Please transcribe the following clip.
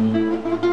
Música